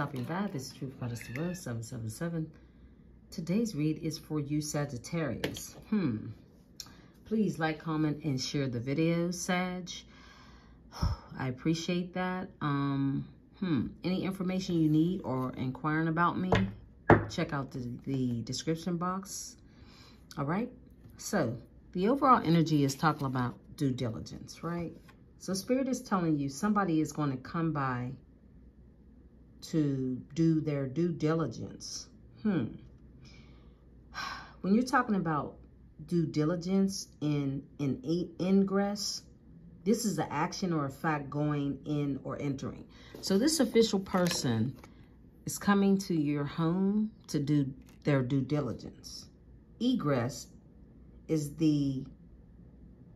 stopping by. This is Truth Goddess Tarot 777. Today's read is for you, Sagittarius. Hmm. Please like, comment, and share the video, Sag. I appreciate that. Um, hmm. Any information you need or inquiring about me, check out the, the description box. All right. So the overall energy is talking about due diligence, right? So Spirit is telling you somebody is going to come by to do their due diligence. Hmm. When you're talking about due diligence in, in ingress, this is an action or a fact going in or entering. So this official person is coming to your home to do their due diligence. Egress is the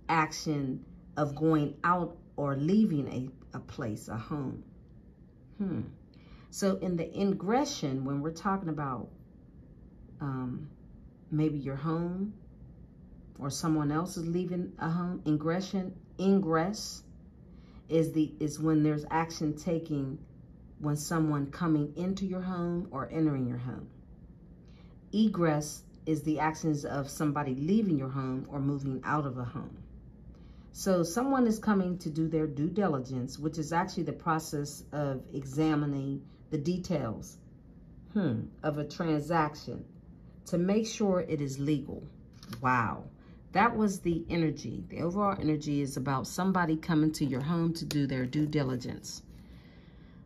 action of going out or leaving a, a place, a home. Hmm. So in the ingression, when we're talking about um, maybe your home or someone else is leaving a home, ingression, ingress is the is when there's action taking when someone coming into your home or entering your home. Egress is the actions of somebody leaving your home or moving out of a home. So someone is coming to do their due diligence, which is actually the process of examining the details hmm, of a transaction to make sure it is legal. Wow. That was the energy. The overall energy is about somebody coming to your home to do their due diligence.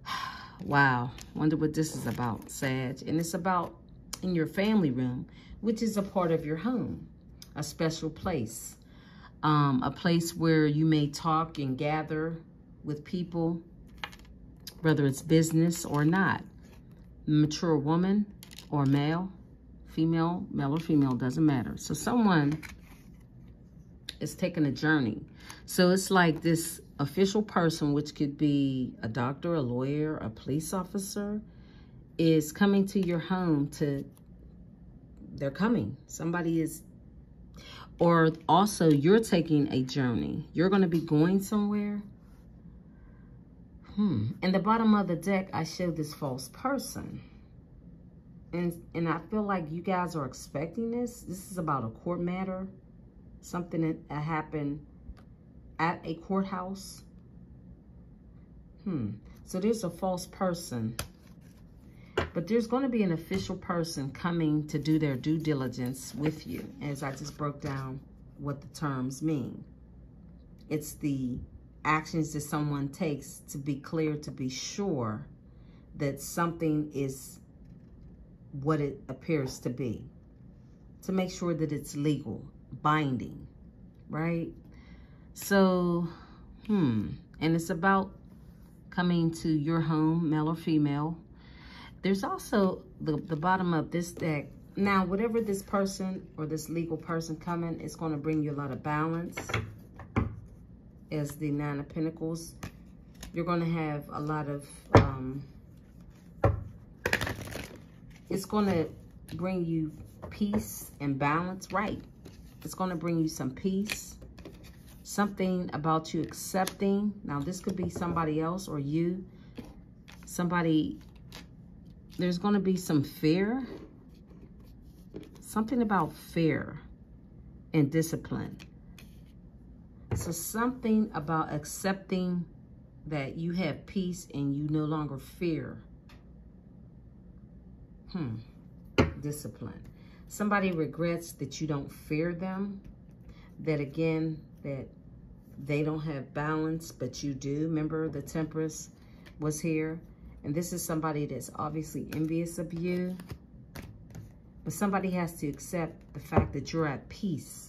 wow. Wonder what this is about, Sag. And it's about in your family room, which is a part of your home, a special place, um, a place where you may talk and gather with people whether it's business or not. Mature woman or male, female, male or female, doesn't matter. So someone is taking a journey. So it's like this official person, which could be a doctor, a lawyer, a police officer, is coming to your home to, they're coming. Somebody is, or also you're taking a journey. You're going to be going somewhere Hmm. In the bottom of the deck, I showed this false person. And, and I feel like you guys are expecting this. This is about a court matter. Something that happened at a courthouse. Hmm. So there's a false person. But there's going to be an official person coming to do their due diligence with you. As I just broke down what the terms mean. It's the actions that someone takes to be clear, to be sure that something is what it appears to be. To make sure that it's legal, binding, right? So, hmm. And it's about coming to your home, male or female. There's also the, the bottom of this deck. Now, whatever this person or this legal person coming, it's going to bring you a lot of balance as the Nine of Pentacles. You're going to have a lot of, um, it's going to bring you peace and balance, right? It's going to bring you some peace, something about you accepting. Now, this could be somebody else or you. Somebody, there's going to be some fear, something about fear and discipline. So something about accepting that you have peace and you no longer fear. Hmm. Discipline. Somebody regrets that you don't fear them. That again, that they don't have balance, but you do. Remember the Temperance was here. And this is somebody that's obviously envious of you. But somebody has to accept the fact that you're at peace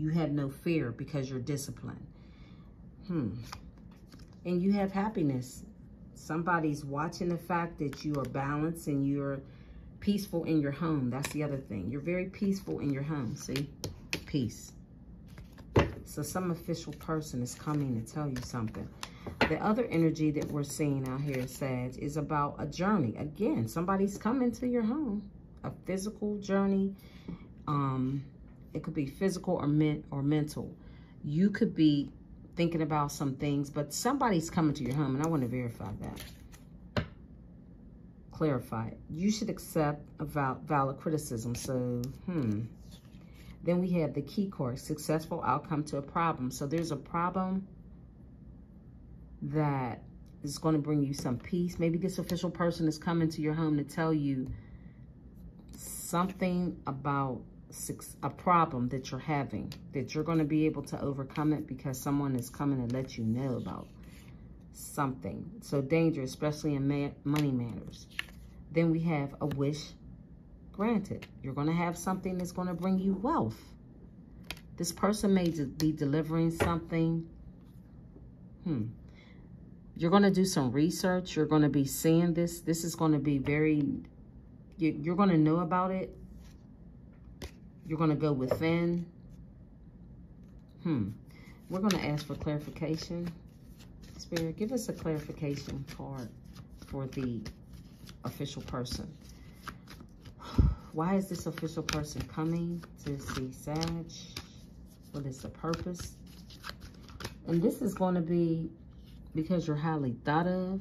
you have no fear because you're disciplined. Hmm. And you have happiness. Somebody's watching the fact that you are balanced and you're peaceful in your home. That's the other thing. You're very peaceful in your home. See? Peace. So some official person is coming to tell you something. The other energy that we're seeing out here, Sag, is about a journey. Again, somebody's coming to your home. A physical journey. Um, it could be physical or, men or mental. You could be thinking about some things, but somebody's coming to your home, and I want to verify that. clarify. It. You should accept a val valid criticism. So, hmm. Then we have the key card, successful outcome to a problem. So there's a problem that is going to bring you some peace. Maybe this official person is coming to your home to tell you something about a problem that you're having, that you're going to be able to overcome it because someone is coming to let you know about something. So danger, especially in ma money matters. Then we have a wish granted. You're going to have something that's going to bring you wealth. This person may be delivering something. Hmm. You're going to do some research. You're going to be seeing this. This is going to be very, you're going to know about it. You're going to go within. Hmm. We're going to ask for clarification. Spirit, give us a clarification card for the official person. Why is this official person coming to see Sag? What is the purpose? And this is going to be because you're highly thought of.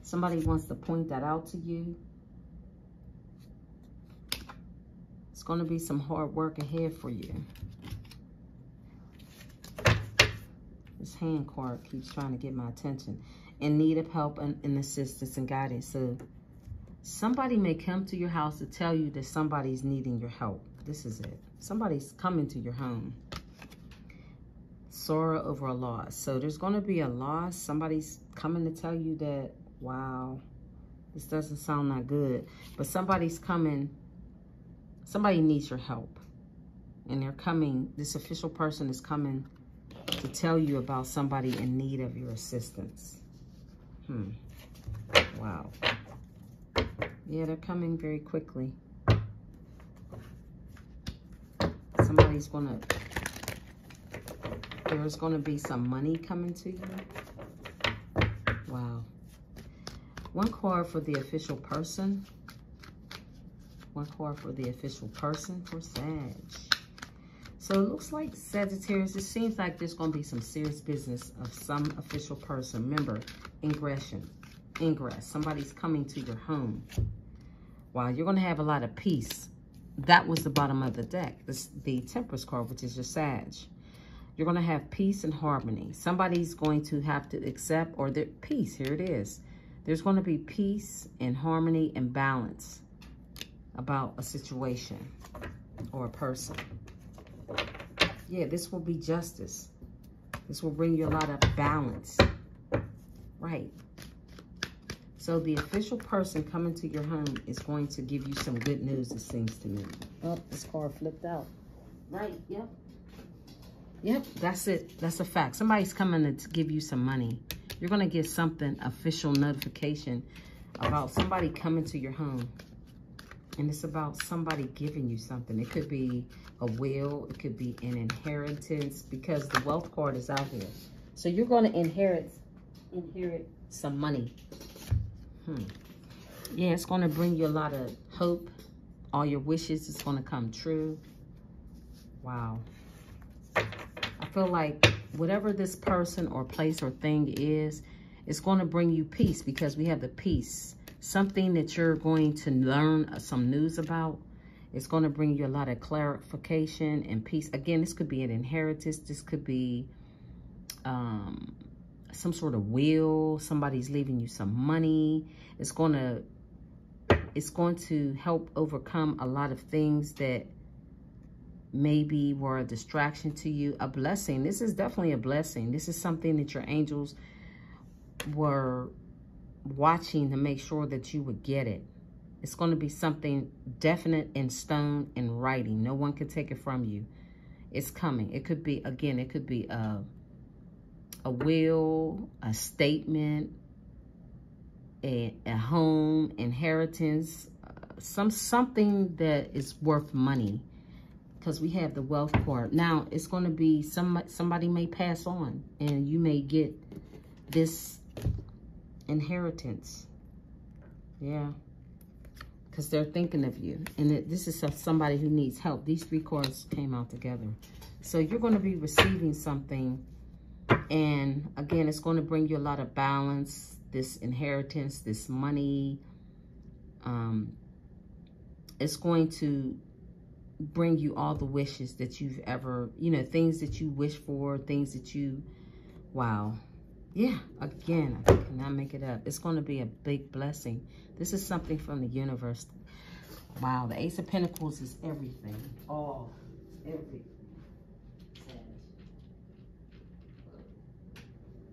Somebody wants to point that out to you. It's going to be some hard work ahead for you. This hand card keeps trying to get my attention. In need of help and, and assistance and guidance. So somebody may come to your house to tell you that somebody's needing your help. This is it. Somebody's coming to your home sorrow over a loss. So there's going to be a loss. Somebody's coming to tell you that, wow, this doesn't sound that good. But somebody's coming, somebody needs your help. And they're coming, this official person is coming to tell you about somebody in need of your assistance. Hmm. Wow. Yeah, they're coming very quickly. Somebody's going to there's going to be some money coming to you. Wow. One card for the official person. One card for the official person for Sag. So it looks like Sagittarius, it seems like there's going to be some serious business of some official person. Remember, ingression, ingress. Somebody's coming to your home. Wow, you're going to have a lot of peace. That was the bottom of the deck. This, the Temperance card, which is your Sag. You're going to have peace and harmony. Somebody's going to have to accept or the peace. Here it is. There's going to be peace and harmony and balance about a situation or a person. Yeah, this will be justice. This will bring you a lot of balance. Right. So the official person coming to your home is going to give you some good news, it seems to me. Oh, this card flipped out. Right, yep. Yep, that's it. That's a fact. Somebody's coming to give you some money. You're going to get something, official notification about somebody coming to your home. And it's about somebody giving you something. It could be a will. It could be an inheritance because the wealth card is out here. So you're going to inherit inherit some money. Hmm. Yeah, it's going to bring you a lot of hope. All your wishes is going to come true. Wow I feel like whatever this person or place or thing is, it's going to bring you peace because we have the peace. Something that you're going to learn some news about. It's going to bring you a lot of clarification and peace. Again, this could be an inheritance. This could be um, some sort of will. Somebody's leaving you some money. It's going to it's going to help overcome a lot of things that maybe were a distraction to you, a blessing. This is definitely a blessing. This is something that your angels were watching to make sure that you would get it. It's going to be something definite in stone in writing. No one can take it from you. It's coming. It could be, again, it could be a, a will, a statement, a, a home, inheritance, uh, some something that is worth money because we have the wealth part. Now, it's going to be, some somebody may pass on and you may get this inheritance. Yeah. Because they're thinking of you. And it, this is somebody who needs help. These three cards came out together. So you're going to be receiving something. And again, it's going to bring you a lot of balance. this inheritance, this money. Um, it's going to bring you all the wishes that you've ever, you know, things that you wish for, things that you, wow. Yeah, again, I cannot make it up. It's going to be a big blessing. This is something from the universe. Wow, the Ace of Pentacles is everything. All, everything.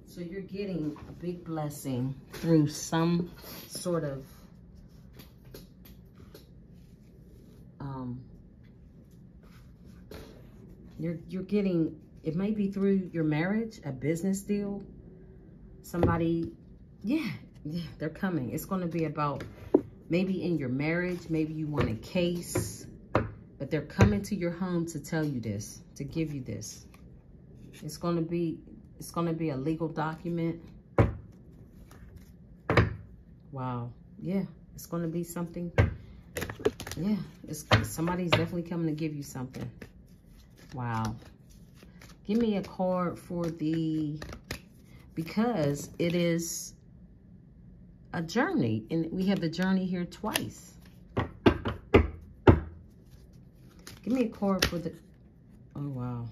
So you're getting a big blessing through some sort of um, you're you're getting it may be through your marriage, a business deal, somebody, yeah, yeah, they're coming. It's going to be about maybe in your marriage, maybe you want a case, but they're coming to your home to tell you this, to give you this. It's going to be it's going to be a legal document. Wow. Yeah, it's going to be something. Yeah, it's somebody's definitely coming to give you something. Wow. Give me a card for the, because it is a journey. And we have the journey here twice. Give me a card for the, oh wow.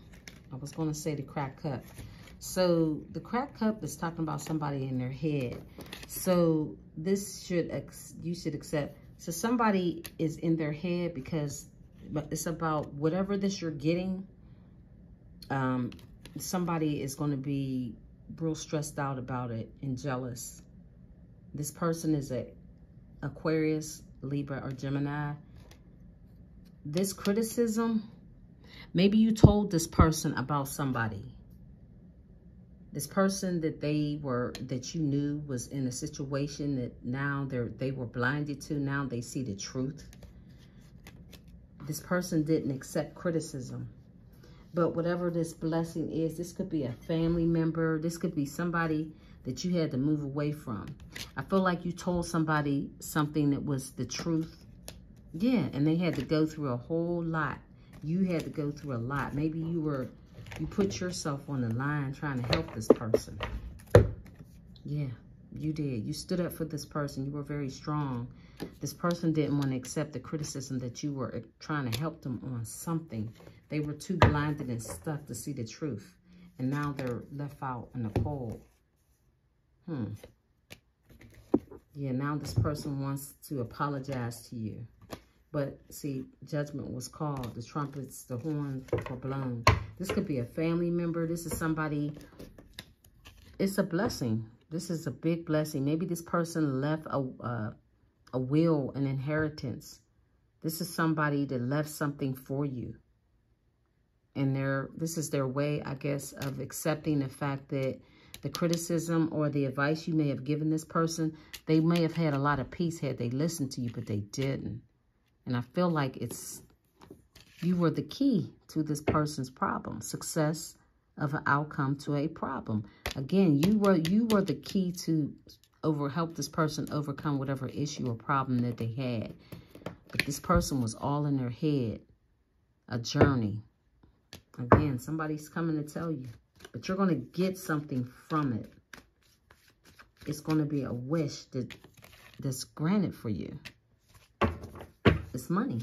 I was going to say the crack cup. So the crack cup is talking about somebody in their head. So this should, you should accept. So somebody is in their head because it's about whatever this you're getting. Um, somebody is going to be real stressed out about it and jealous. This person is a Aquarius, Libra, or Gemini. This criticism, maybe you told this person about somebody this person that they were that you knew was in a situation that now they're they were blinded to now they see the truth this person didn't accept criticism but whatever this blessing is this could be a family member this could be somebody that you had to move away from i feel like you told somebody something that was the truth yeah and they had to go through a whole lot you had to go through a lot maybe you were you put yourself on the line trying to help this person. Yeah, you did. You stood up for this person. You were very strong. This person didn't want to accept the criticism that you were eh, trying to help them on something. They were too blinded and stuck to see the truth. And now they're left out in the cold. Hmm. Yeah, now this person wants to apologize to you. But see, judgment was called. The trumpets, the horns were blown. This could be a family member. This is somebody. It's a blessing. This is a big blessing. Maybe this person left a, uh, a will, an inheritance. This is somebody that left something for you. And their, this is their way, I guess, of accepting the fact that the criticism or the advice you may have given this person, they may have had a lot of peace had they listened to you, but they didn't. And I feel like it's, you were the key to this person's problem, success of an outcome to a problem. Again, you were, you were the key to over help this person overcome whatever issue or problem that they had. But this person was all in their head, a journey. Again, somebody's coming to tell you, but you're going to get something from it. It's going to be a wish that that's granted for you. It's money.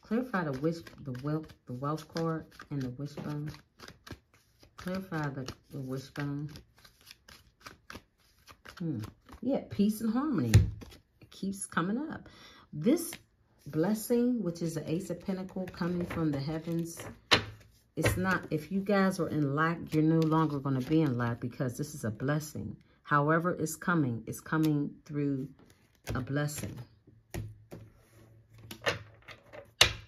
Clarify the wish, the wealth, the wealth card and the wishbone. Clarify the, the wishbone. Hmm. Yeah, peace and harmony. It keeps coming up. This blessing, which is the Ace of Pentacle coming from the heavens, it's not, if you guys are in lack, you're no longer going to be in lack because this is a blessing. However it's coming, it's coming through a blessing.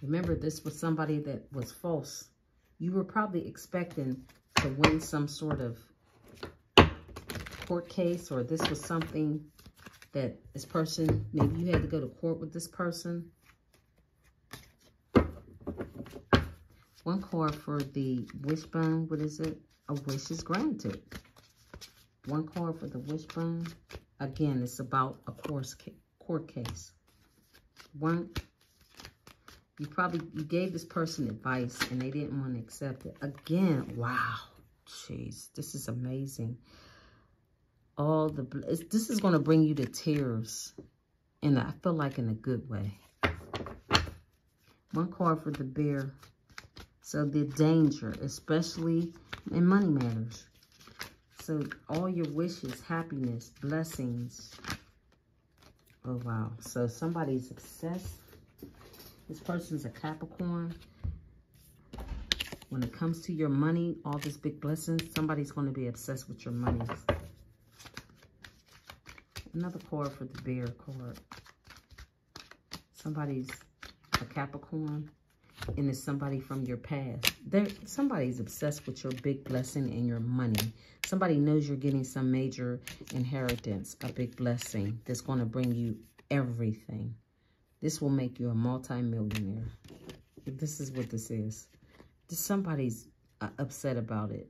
Remember, this was somebody that was false. You were probably expecting to win some sort of court case or this was something that this person, maybe you had to go to court with this person. One card for the wishbone, what is it? A wish is granted. One card for the wishbone. Again, it's about a court case. One you probably, you gave this person advice and they didn't want to accept it. Again, wow. Jeez, this is amazing. all the, this is going to bring you to tears. And I feel like in a good way. One card for the bear. So the danger, especially in money matters. So all your wishes, happiness, blessings. Oh, wow. So somebody's obsessed. This person's a Capricorn. When it comes to your money, all this big blessings, somebody's going to be obsessed with your money. Another card for the bear card. Somebody's a Capricorn and it's somebody from your past. There, somebody's obsessed with your big blessing and your money. Somebody knows you're getting some major inheritance, a big blessing that's going to bring you everything. This will make you a multimillionaire. This is what this is. This, somebody's uh, upset about it.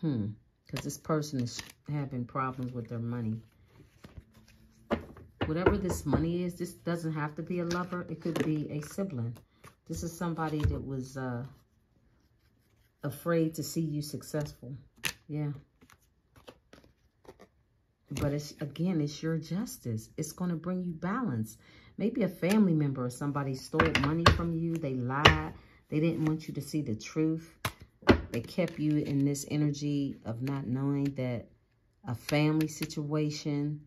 Hmm. Because this person is having problems with their money whatever this money is, this doesn't have to be a lover. It could be a sibling. This is somebody that was uh, afraid to see you successful. Yeah. But it's again, it's your justice. It's going to bring you balance. Maybe a family member or somebody stole money from you. They lied. They didn't want you to see the truth. They kept you in this energy of not knowing that a family situation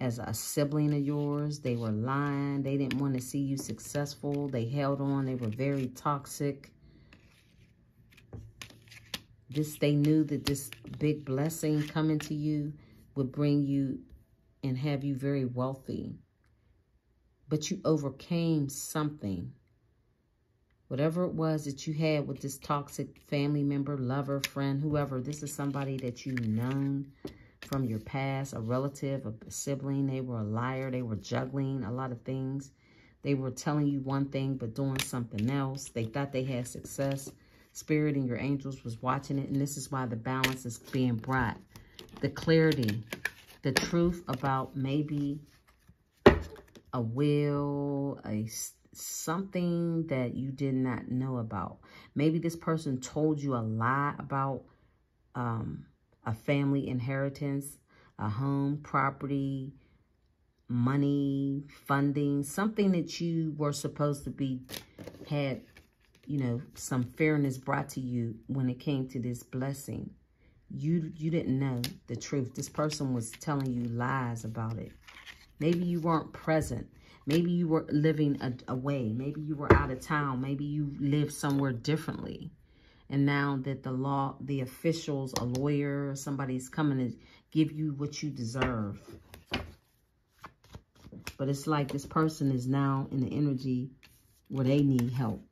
as a sibling of yours. They were lying. They didn't want to see you successful. They held on. They were very toxic. This, they knew that this big blessing coming to you would bring you and have you very wealthy. But you overcame something. Whatever it was that you had with this toxic family member, lover, friend, whoever, this is somebody that you've known from your past, a relative, a sibling. They were a liar. They were juggling a lot of things. They were telling you one thing but doing something else. They thought they had success. Spirit and your angels was watching it. And this is why the balance is being brought. The clarity, the truth about maybe a will, a something that you did not know about. Maybe this person told you a lie about um, a family inheritance, a home, property, money, funding, something that you were supposed to be, had, you know, some fairness brought to you when it came to this blessing. You, you didn't know the truth. This person was telling you lies about it. Maybe you weren't present. Maybe you were living away. Maybe you were out of town. Maybe you lived somewhere differently. And now that the law, the officials, a lawyer, somebody's coming to give you what you deserve. But it's like this person is now in the energy where they need help.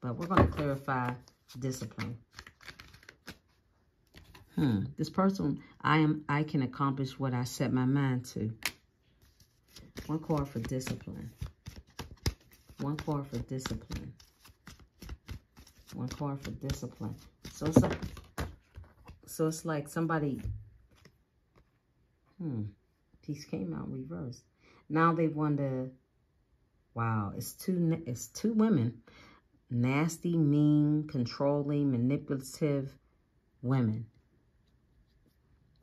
But we're going to clarify discipline. Hmm. This person, I am. I can accomplish what I set my mind to. One card for discipline. One card for discipline. One card for discipline. So it's like, so it's like somebody, hmm, peace came out reversed. Now they wonder, wow, it's two, it's two women, nasty, mean, controlling, manipulative women.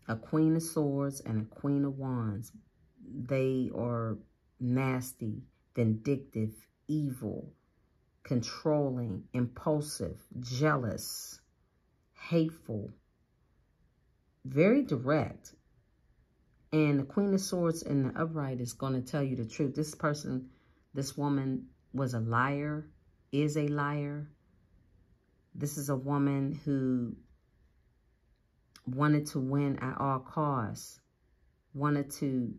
A queen of swords and a queen of wands. They are nasty, vindictive, evil, controlling, impulsive, jealous, hateful, very direct. And the Queen of Swords in the upright is going to tell you the truth. This person, this woman was a liar, is a liar. This is a woman who wanted to win at all costs, wanted to,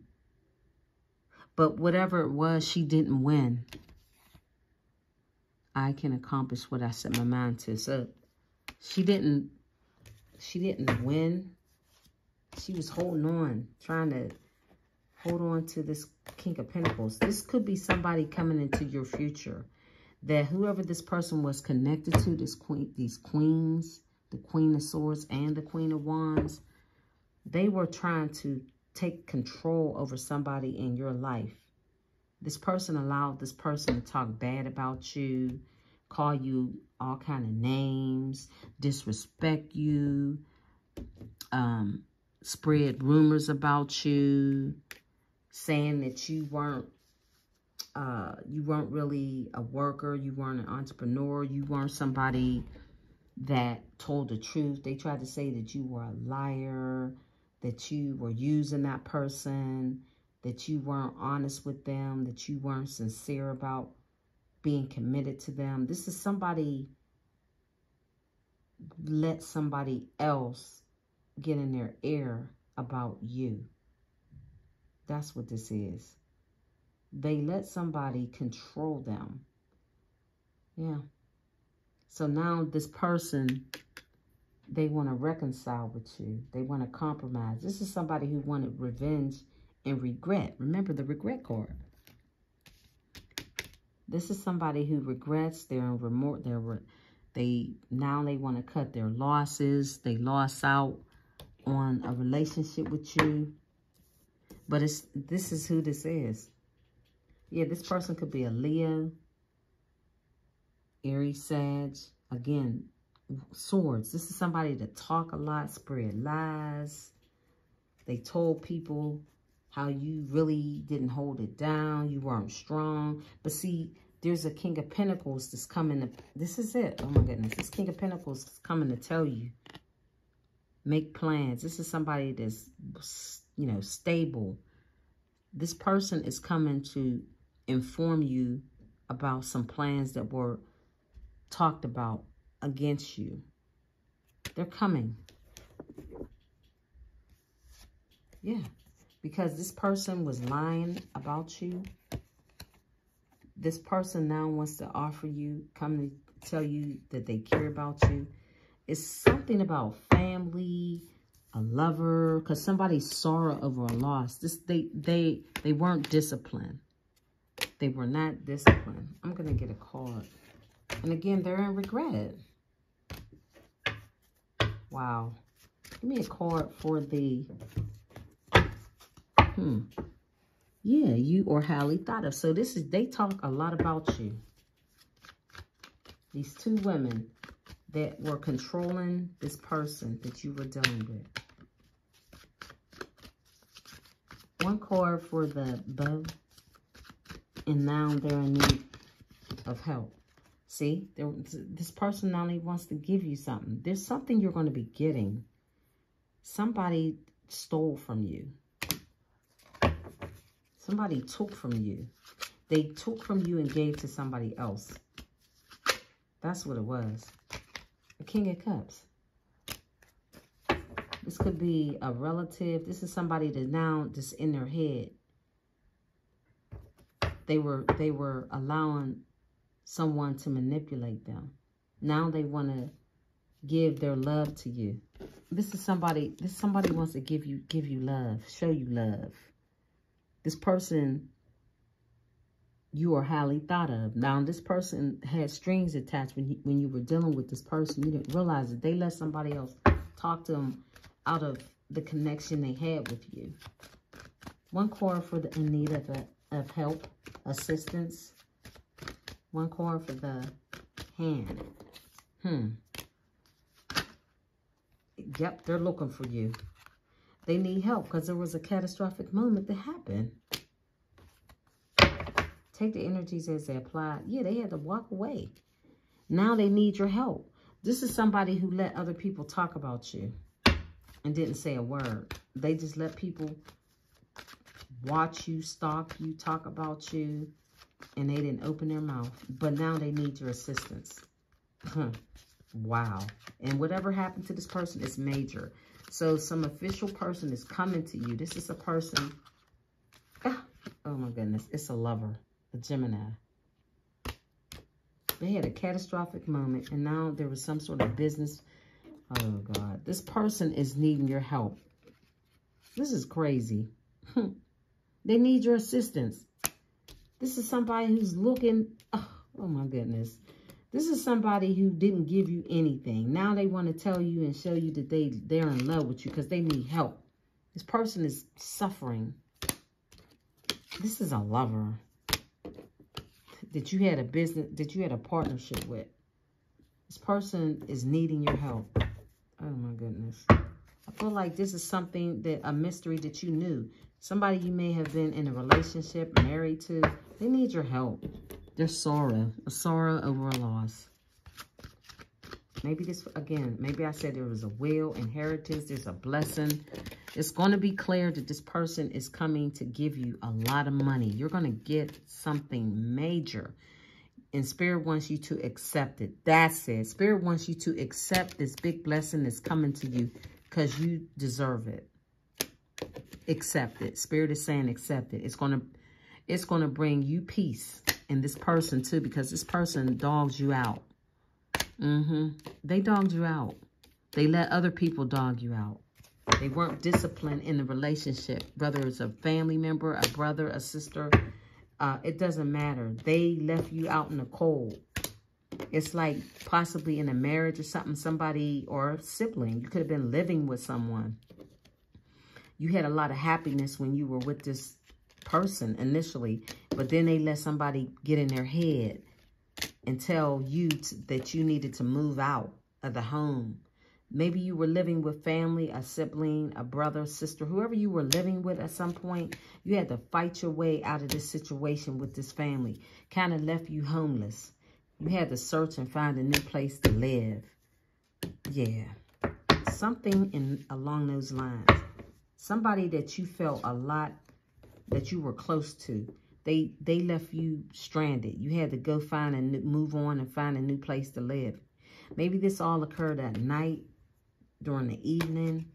but whatever it was, she didn't win. I can accomplish what I set my mind to. So she didn't, she didn't win. She was holding on, trying to hold on to this King of Pentacles. This could be somebody coming into your future. That whoever this person was connected to, this queen, these queens, the Queen of Swords and the Queen of Wands, they were trying to take control over somebody in your life. This person allowed this person to talk bad about you, call you all kind of names, disrespect you, um, spread rumors about you, saying that you weren't uh, you weren't really a worker, you weren't an entrepreneur, you weren't somebody that told the truth. They tried to say that you were a liar, that you were using that person, that you weren't honest with them, that you weren't sincere about being committed to them. This is somebody let somebody else get in their ear about you. That's what this is. They let somebody control them. Yeah. So now this person, they want to reconcile with you. They want to compromise. This is somebody who wanted revenge and regret. Remember the regret card. This is somebody who regrets. They're remorse. They're re they now they want to cut their losses. They lost out on a relationship with you. But it's this is who this is. Yeah, this person could be a Leo, Aries, Sag. Again, swords. This is somebody that talk a lot, spread lies. They told people how you really didn't hold it down. You weren't strong. But see, there's a King of Pentacles that's coming to... This is it. Oh, my goodness. This King of Pentacles is coming to tell you. Make plans. This is somebody that's, you know, stable. This person is coming to inform you about some plans that were talked about against you. They're coming. Yeah, because this person was lying about you. This person now wants to offer you, come to tell you that they care about you. It's something about family, a lover, because somebody's sorrow over a loss. This they they they weren't disciplined. They were not disciplined. I'm gonna get a card. And again, they're in regret. Wow. Give me a card for the... Hmm. Yeah, you or highly thought of. So this is, they talk a lot about you. These two women that were controlling this person that you were dealing with. One card for the bow. And now they're in need of help. See, there, this person not only wants to give you something. There's something you're going to be getting. Somebody stole from you. Somebody took from you. They took from you and gave to somebody else. That's what it was. The King of Cups. This could be a relative. This is somebody that now just in their head. They were they were allowing someone to manipulate them. Now they want to give their love to you. This is somebody, this somebody wants to give you, give you love, show you love. This person, you are highly thought of. Now, this person had strings attached when you, when you were dealing with this person. You didn't realize that they let somebody else talk to them out of the connection they had with you. One card for the in need of, a, of help, assistance. One card for the hand. Hmm. Yep, they're looking for you. They need help because there was a catastrophic moment that happened. Take the energies as they apply. Yeah, they had to walk away. Now they need your help. This is somebody who let other people talk about you and didn't say a word. They just let people watch you, stalk you, talk about you, and they didn't open their mouth. But now they need your assistance. wow. And whatever happened to this person is major. So some official person is coming to you. This is a person. Ah, oh my goodness. It's a lover. A Gemini. They had a catastrophic moment. And now there was some sort of business. Oh God. This person is needing your help. This is crazy. they need your assistance. This is somebody who's looking, oh, oh my goodness. This is somebody who didn't give you anything. Now they want to tell you and show you that they, they're in love with you because they need help. This person is suffering. This is a lover that you had a business, that you had a partnership with. This person is needing your help. Oh my goodness. I feel like this is something that a mystery that you knew. Somebody you may have been in a relationship, married to. They need your help. There's sorrow. A sorrow over a loss. Maybe this, again, maybe I said there was a will, inheritance, there's a blessing. It's going to be clear that this person is coming to give you a lot of money. You're going to get something major. And Spirit wants you to accept it. That's it. Spirit wants you to accept this big blessing that's coming to you because you deserve it. Accept it. Spirit is saying accept it. It's going to it's going to bring you peace and this person too because this person dogs you out. Mm-hmm. They dogged you out. They let other people dog you out. They weren't disciplined in the relationship, whether it's a family member, a brother, a sister. Uh, it doesn't matter. They left you out in the cold. It's like possibly in a marriage or something, somebody or a sibling. You could have been living with someone. You had a lot of happiness when you were with this person initially, but then they let somebody get in their head and tell you that you needed to move out of the home. Maybe you were living with family, a sibling, a brother, sister, whoever you were living with at some point. You had to fight your way out of this situation with this family. Kind of left you homeless. You had to search and find a new place to live. Yeah. Something in along those lines. Somebody that you felt a lot, that you were close to they they left you stranded. You had to go find and move on and find a new place to live. Maybe this all occurred at night, during the evening.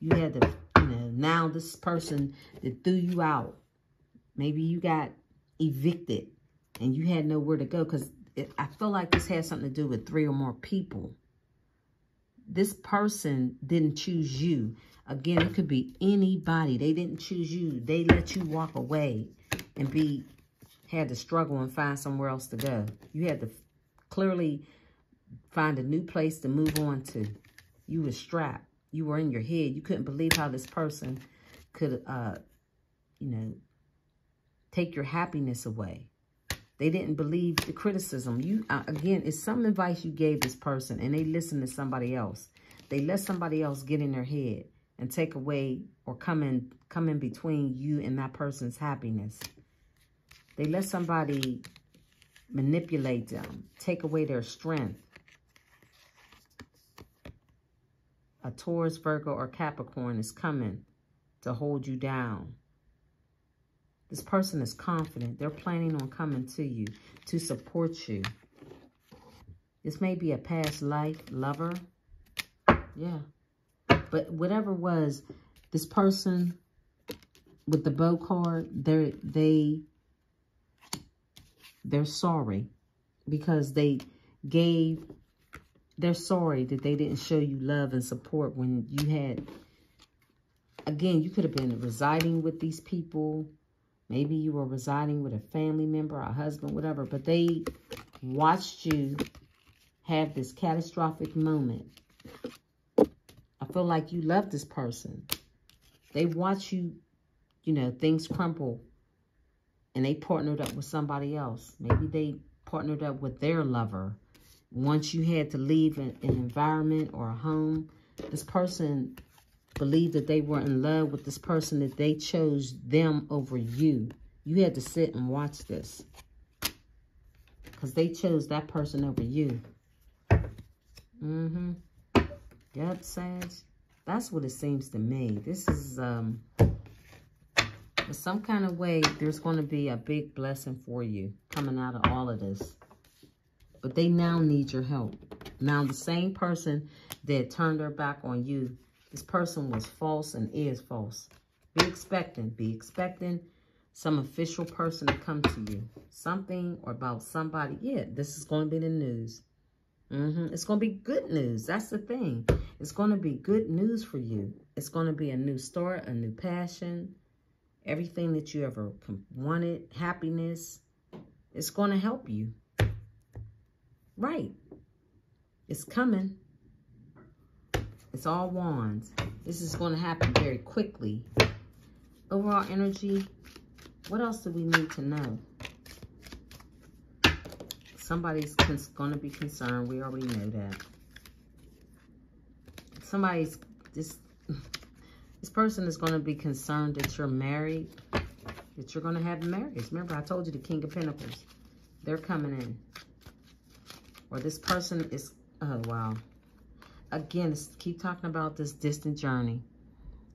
You had to, you know, now this person that threw you out. Maybe you got evicted and you had nowhere to go because I feel like this has something to do with three or more people. This person didn't choose you. Again, it could be anybody. They didn't choose you. They let you walk away and be had to struggle and find somewhere else to go. You had to clearly find a new place to move on to. You were strapped. You were in your head. You couldn't believe how this person could, uh, you know, take your happiness away. They didn't believe the criticism. You uh, Again, it's some advice you gave this person and they listened to somebody else. They let somebody else get in their head and take away or come in, come in between you and that person's happiness. They let somebody manipulate them, take away their strength. A Taurus, Virgo, or Capricorn is coming to hold you down. This person is confident. They're planning on coming to you to support you. This may be a past life lover. Yeah. But whatever was, this person with the bow card, they they they're sorry because they gave, they're sorry that they didn't show you love and support when you had, again, you could have been residing with these people. Maybe you were residing with a family member, a husband, whatever, but they watched you have this catastrophic moment. I feel like you love this person. They watch you, you know, things crumple and they partnered up with somebody else. Maybe they partnered up with their lover. Once you had to leave an, an environment or a home, this person believed that they were in love with this person, that they chose them over you. You had to sit and watch this. Because they chose that person over you. Mm-hmm. Yep, Sag. That's what it seems to me. This is, um, some kind of way, there's going to be a big blessing for you coming out of all of this. But they now need your help. Now, the same person that turned their back on you, this person was false and is false. Be expecting. Be expecting some official person to come to you. Something or about somebody. Yeah, this is going to be the news. Mm -hmm. It's going to be good news. That's the thing. It's going to be good news for you. It's going to be a new start, a new passion, everything that you ever wanted, happiness, it's going to help you. Right. It's coming. It's all wands. This is going to happen very quickly. Overall energy, what else do we need to know? Somebody's going to be concerned. We already know that. Somebody's, this this person is going to be concerned that you're married, that you're going to have marriage. Remember, I told you the King of Pentacles. They're coming in. Or this person is, oh, wow. Again, keep talking about this distant journey.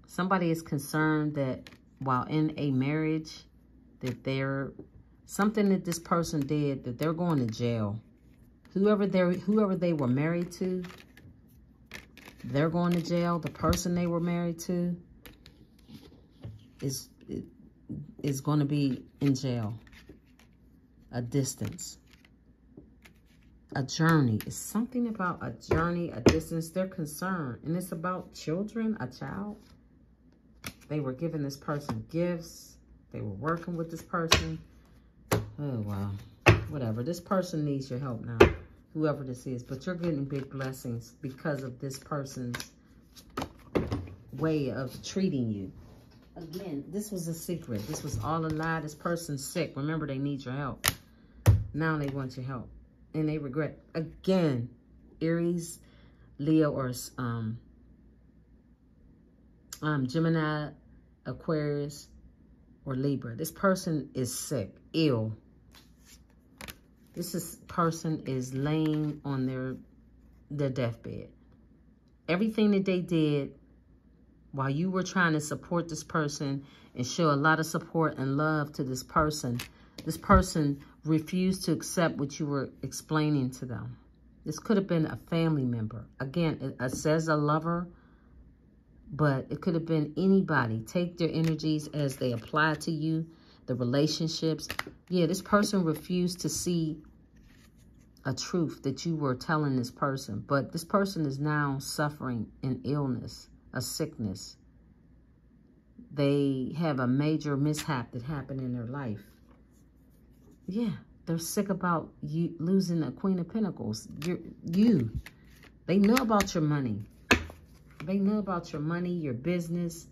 Somebody is concerned that while in a marriage, that they're, something that this person did, that they're going to jail. Whoever they whoever they were married to, they're going to jail. The person they were married to is is going to be in jail. A distance. A journey. It's something about a journey, a distance. They're concerned. And it's about children, a child. They were giving this person gifts. They were working with this person. Oh, wow. Whatever. This person needs your help now whoever this is, but you're getting big blessings because of this person's way of treating you. Again, this was a secret. This was all a lie. This person's sick. Remember, they need your help. Now they want your help. And they regret. Again, Aries, Leo, or um, um, Gemini, Aquarius, or Libra. This person is sick, ill, this is, person is laying on their, their deathbed. Everything that they did while you were trying to support this person and show a lot of support and love to this person, this person refused to accept what you were explaining to them. This could have been a family member. Again, it, it says a lover, but it could have been anybody. Take their energies as they apply to you the relationships. Yeah, this person refused to see a truth that you were telling this person. But this person is now suffering an illness, a sickness. They have a major mishap that happened in their life. Yeah, they're sick about you losing the Queen of Pentacles. You're, you. They know about your money. They know about your money, your business,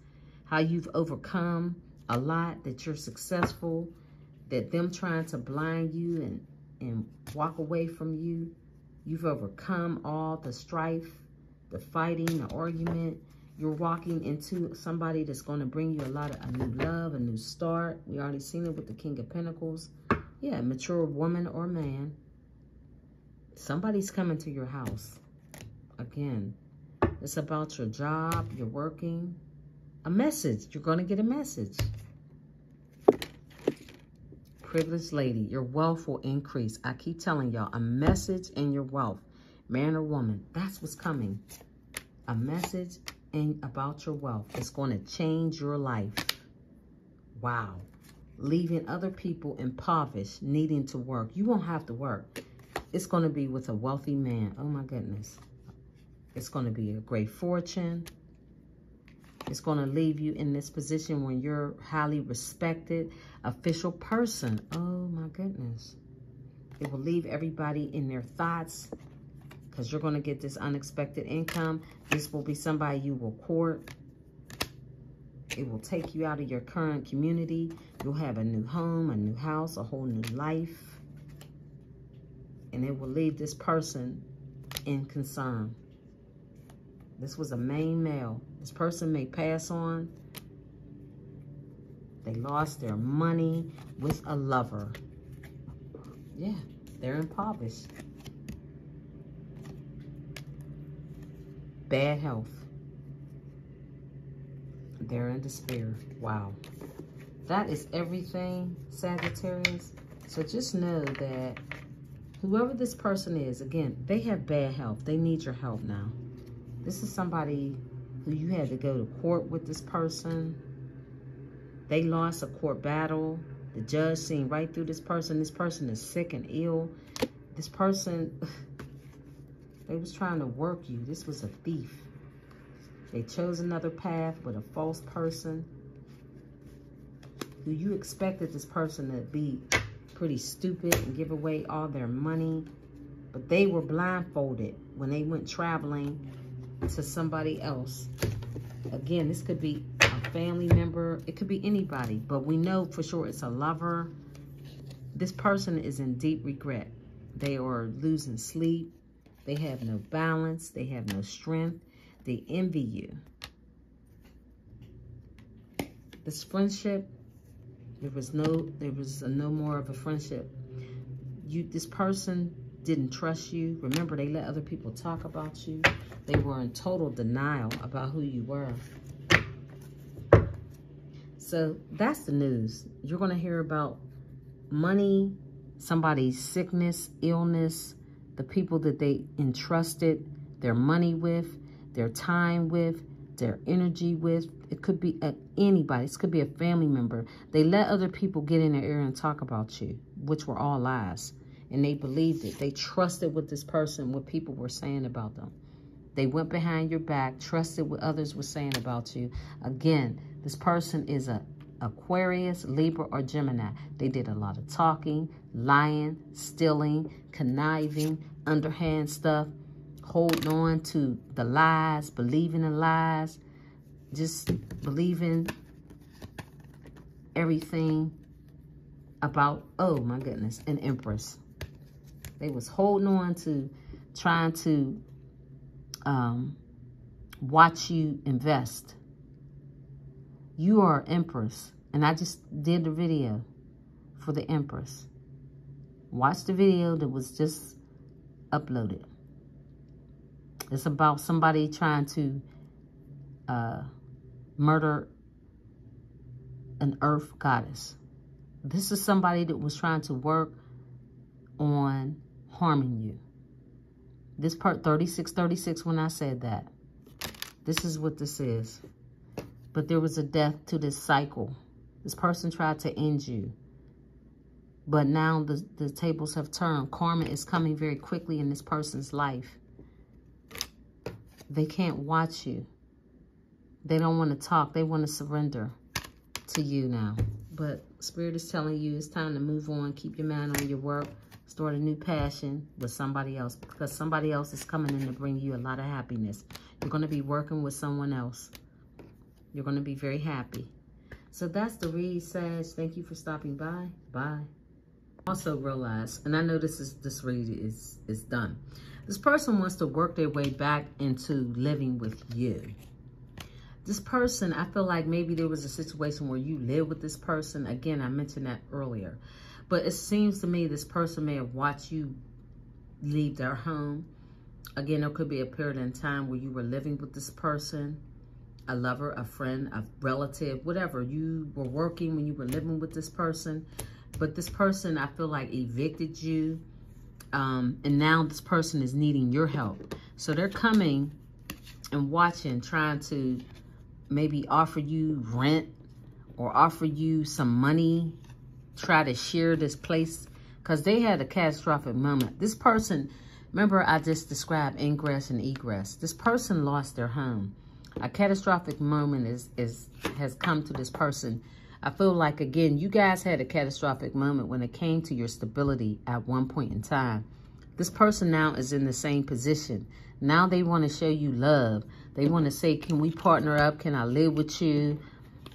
how you've overcome a lot, that you're successful, that them trying to blind you and, and walk away from you. You've overcome all the strife, the fighting, the argument. You're walking into somebody that's going to bring you a lot of a new love, a new start. We already seen it with the King of Pentacles. Yeah, mature woman or man. Somebody's coming to your house. Again, it's about your job, you're working. A message. You're going to get a message privileged lady, your wealth will increase. I keep telling y'all, a message in your wealth, man or woman, that's what's coming. A message in about your wealth. It's going to change your life. Wow. Leaving other people impoverished, needing to work. You won't have to work. It's going to be with a wealthy man. Oh, my goodness. It's going to be a great fortune. It's going to leave you in this position when you're highly respected, official person. Oh, my goodness. It will leave everybody in their thoughts because you're going to get this unexpected income. This will be somebody you will court. It will take you out of your current community. You'll have a new home, a new house, a whole new life. And it will leave this person in concern. This was a main male. This person may pass on. They lost their money with a lover. Yeah, they're impoverished. Bad health. They're in despair. Wow. That is everything, Sagittarius. So just know that whoever this person is, again, they have bad health. They need your help now. This is somebody who you had to go to court with this person. They lost a court battle. The judge seen right through this person. This person is sick and ill. This person, they was trying to work you. This was a thief. They chose another path with a false person who you expected this person to be pretty stupid and give away all their money. But they were blindfolded when they went traveling to somebody else. Again, this could be a family member. It could be anybody, but we know for sure it's a lover. This person is in deep regret. They are losing sleep. They have no balance. They have no strength. They envy you. This friendship, there was no, there was no more of a friendship. You, this person didn't trust you. Remember, they let other people talk about you. They were in total denial about who you were. So that's the news. You're going to hear about money, somebody's sickness, illness, the people that they entrusted their money with, their time with, their energy with. It could be anybody. It could be a family member. They let other people get in their ear and talk about you, which were all lies. And they believed it. They trusted what this person, what people were saying about them. They went behind your back, trusted what others were saying about you. Again, this person is a Aquarius, Libra, or Gemini. They did a lot of talking, lying, stealing, conniving, underhand stuff, holding on to the lies, believing in lies, just believing everything about, oh my goodness, an empress. They was holding on to trying to um, watch you invest. You are empress. And I just did the video for the empress. Watch the video that was just uploaded. It's about somebody trying to uh, murder an earth goddess. This is somebody that was trying to work on harming you. This part 3636 when I said that. This is what this is. But there was a death to this cycle. This person tried to end you. But now the, the tables have turned. Karma is coming very quickly in this person's life. They can't watch you. They don't want to talk. They want to surrender to you now. But Spirit is telling you it's time to move on. Keep your mind on your work. Start a new passion with somebody else. Because somebody else is coming in to bring you a lot of happiness. You're going to be working with someone else. You're going to be very happy. So that's the read, Sag. Thank you for stopping by. Bye. Also realize, and I know this is this read is is done. This person wants to work their way back into living with you. This person, I feel like maybe there was a situation where you live with this person. Again, I mentioned that earlier. But it seems to me this person may have watched you leave their home. Again, there could be a period in time where you were living with this person a lover, a friend, a relative, whatever. You were working when you were living with this person, but this person, I feel like, evicted you. Um, and now this person is needing your help. So they're coming and watching, trying to maybe offer you rent or offer you some money, try to share this place because they had a catastrophic moment. This person, remember I just described ingress and egress. This person lost their home a catastrophic moment is, is has come to this person. I feel like, again, you guys had a catastrophic moment when it came to your stability at one point in time. This person now is in the same position. Now they want to show you love. They want to say, can we partner up? Can I live with you?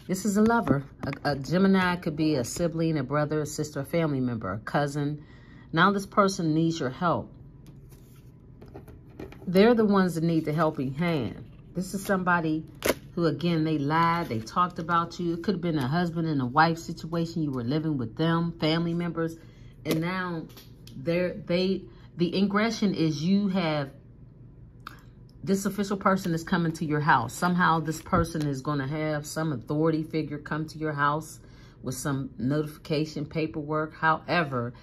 This is a lover. A, a Gemini could be a sibling, a brother, a sister, a family member, a cousin. Now this person needs your help. They're the ones that need the helping hand. This is somebody who, again, they lied. They talked about you. It could have been a husband and a wife situation. You were living with them, family members. And now they're, they, the ingression is you have, this official person is coming to your house. Somehow this person is going to have some authority figure come to your house with some notification paperwork. However,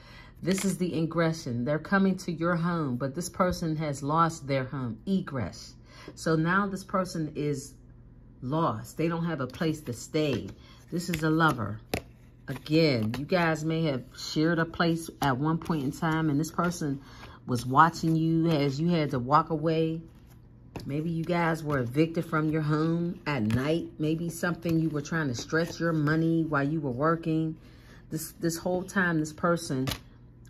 this is the ingression. They're coming to your home, but this person has lost their home. Egress. So now this person is lost. They don't have a place to stay. This is a lover. Again, you guys may have shared a place at one point in time and this person was watching you as you had to walk away. Maybe you guys were evicted from your home at night. Maybe something you were trying to stretch your money while you were working. This, this whole time, this person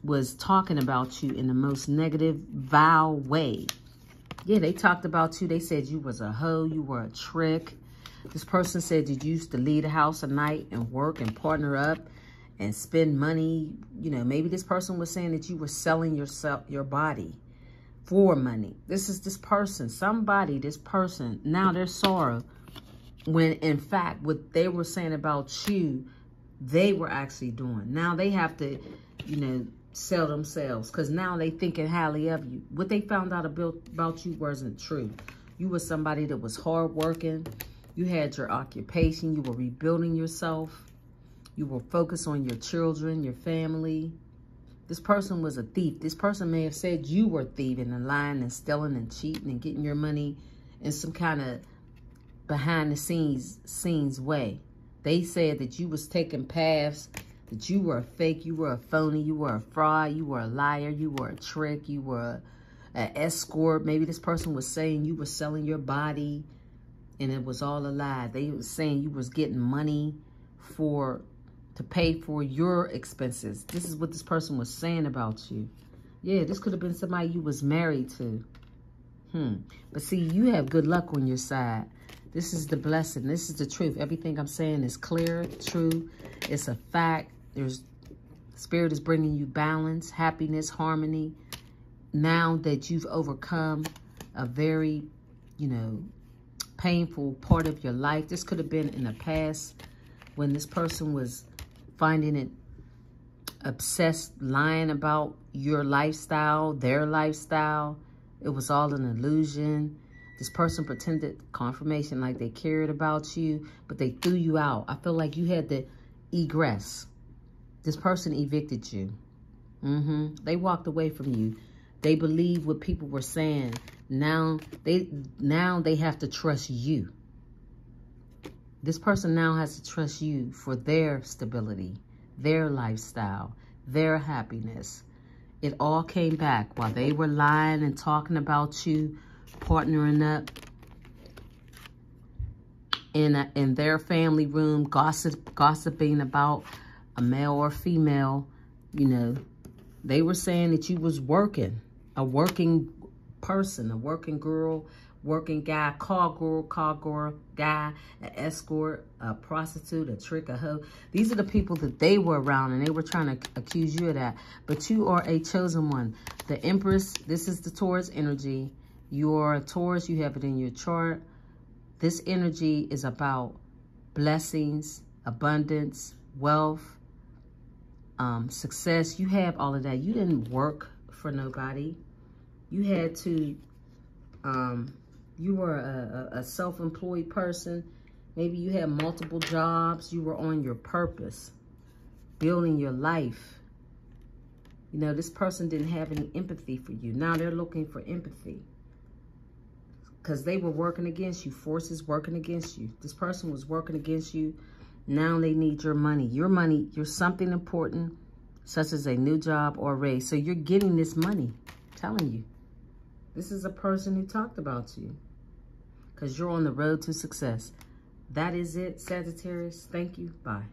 was talking about you in the most negative, vile way. Yeah, they talked about you. They said you was a hoe. You were a trick. This person said you used to leave the house at night and work and partner up and spend money. You know, maybe this person was saying that you were selling yourself, your body for money. This is this person, somebody, this person. Now there's sorrow. when in fact, what they were saying about you, they were actually doing. Now they have to, you know, sell themselves because now they thinking highly of you. What they found out about, about you wasn't true. You were somebody that was hardworking. You had your occupation. You were rebuilding yourself. You were focused on your children, your family. This person was a thief. This person may have said you were thieving and lying and stealing and cheating and getting your money in some kind of behind the scenes scenes way. They said that you was taking paths, that you were a fake, you were a phony, you were a fraud, you were a liar, you were a trick, you were an escort. Maybe this person was saying you were selling your body and it was all a lie. They was saying you was getting money for to pay for your expenses. This is what this person was saying about you. Yeah, this could have been somebody you was married to. Hmm. But see, you have good luck on your side. This is the blessing. This is the truth. Everything I'm saying is clear, true. It's a fact. There's Spirit is bringing you balance, happiness, harmony. Now that you've overcome a very, you know, painful part of your life. This could have been in the past when this person was finding it obsessed, lying about your lifestyle, their lifestyle. It was all an illusion. This person pretended confirmation like they cared about you, but they threw you out. I feel like you had to egress. This person evicted you. Mm -hmm. They walked away from you. They believed what people were saying. Now they now they have to trust you. This person now has to trust you for their stability, their lifestyle, their happiness. It all came back while they were lying and talking about you, partnering up in a, in their family room, gossip gossiping about a male or female. You know, they were saying that you was working, a working person, a working girl, working guy, call girl, call girl, guy, an escort, a prostitute, a trick, a hoe. These are the people that they were around and they were trying to accuse you of that. But you are a chosen one. The Empress, this is the Taurus energy. You're a Taurus, you have it in your chart. This energy is about blessings, abundance, wealth, um, success. You have all of that. You didn't work for nobody. You had to um, you were a, a self-employed person. Maybe you had multiple jobs. You were on your purpose, building your life. You know, this person didn't have any empathy for you. Now they're looking for empathy because they were working against you. Forces working against you. This person was working against you. Now they need your money. Your money, you're something important, such as a new job or raise. So you're getting this money. I'm telling you. This is a person who talked about you because you're on the road to success. That is it, Sagittarius. Thank you. Bye.